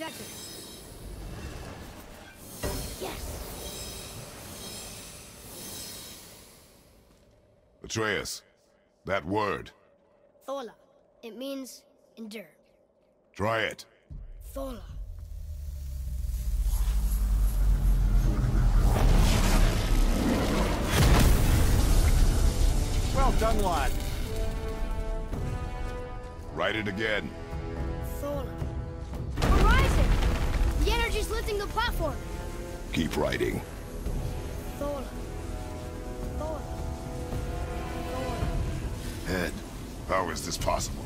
projector. Yes! Atreus, that word. Thola. It means endure. Try it. Thola. Well done, lad. Write it again. The lifting the platform! Keep writing. Thola. Thola. Thola. Head, how is this possible?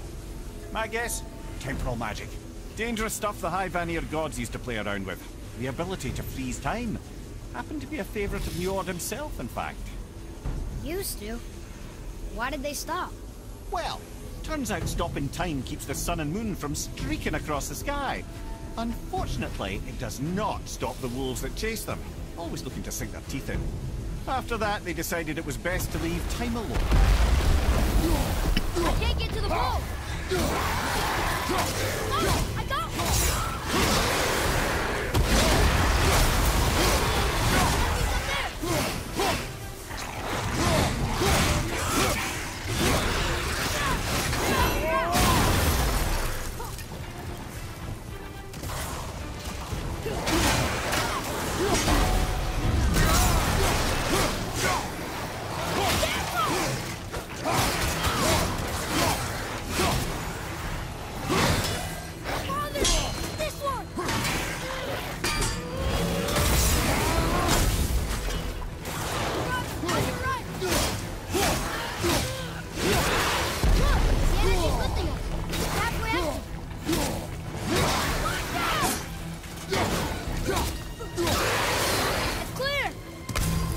My guess? Temporal magic. Dangerous stuff the High Vanir gods used to play around with. The ability to freeze time. Happened to be a favorite of Njord himself, in fact. Used to. Why did they stop? Well, turns out stopping time keeps the sun and moon from streaking across the sky. Unfortunately, it does not stop the wolves that chase them, always looking to sink their teeth in. After that, they decided it was best to leave time alone. I can't get to the boat! Ah. Oh,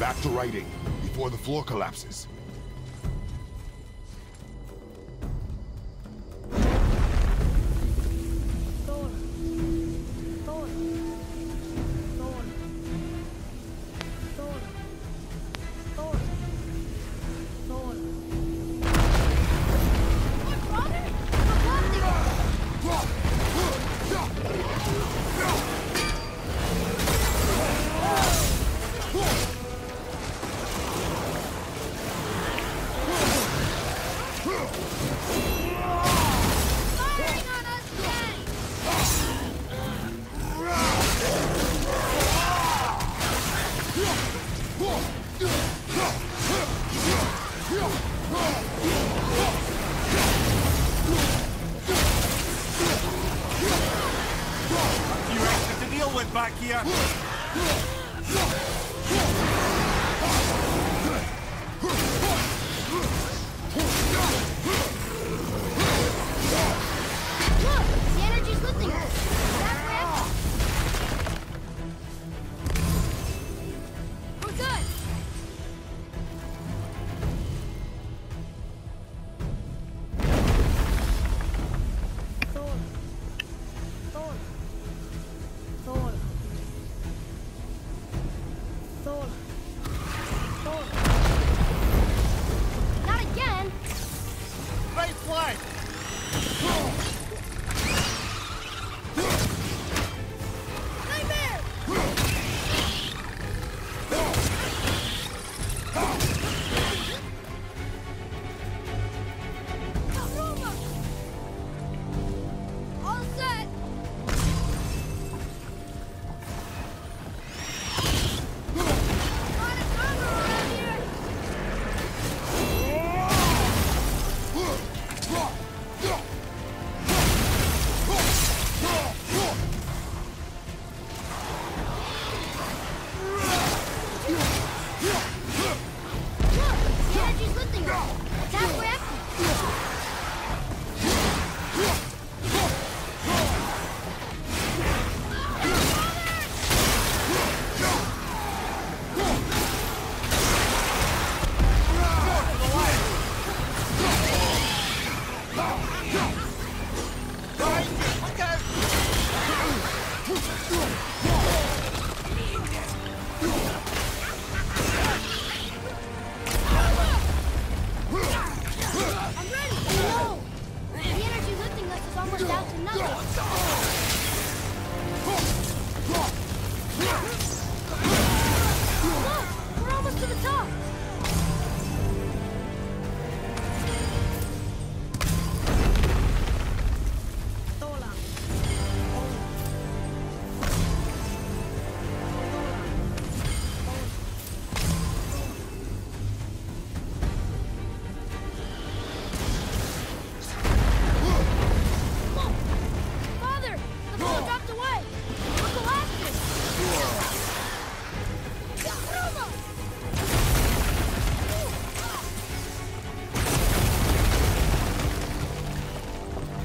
Back to writing, before the floor collapses. With back here.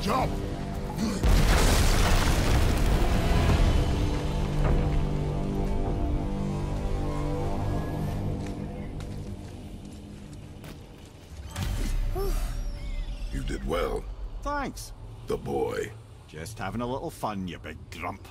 Jump! You did well. Thanks. The boy. Just having a little fun, you big grump.